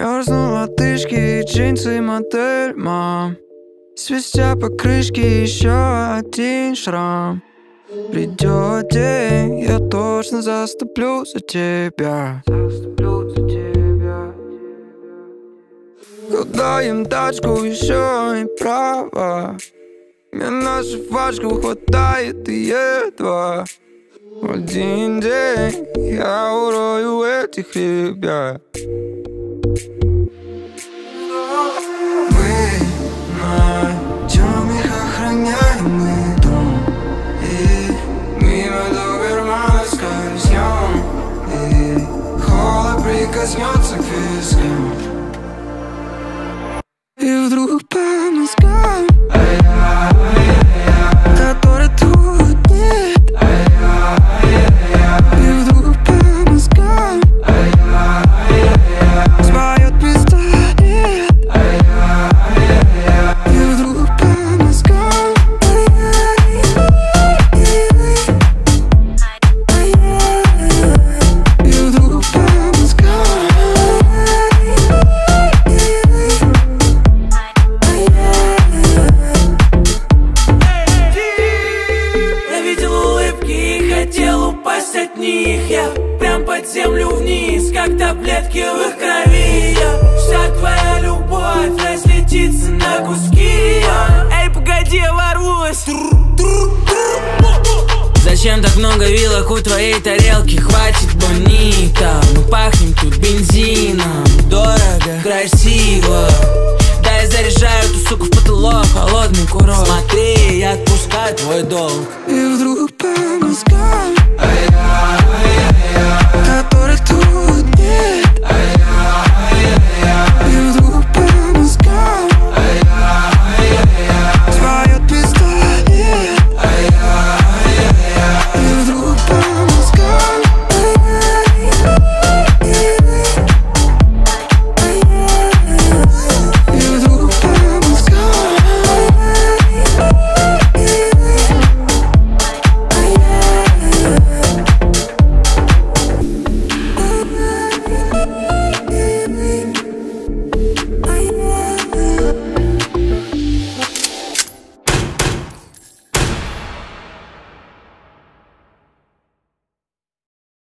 Мерзнут лодыжки и джинсы модель, мам. Свистя по крышке еще один шрам. Придет день, я точно заступлю за тебя. Заступлю за тебя. Когда им тачку еще и право. Мне на жвачку хватает и едва. В один день я урою этих ребят холод прикоснется к вискам них. Я прям под землю вниз, как таблетки в их крови. Я Вся твоя любовь разлетится на куски. Я Эй, погоди, я ворвусь Зачем так много вилок у твоей тарелки? Хватит бонита Мы пахнем тут бензином. Дорого, красиво. Да, я заряжаю эту суку в потолок Холодный курок Смотри, я отпускаю твой долг. И вдруг по мозгам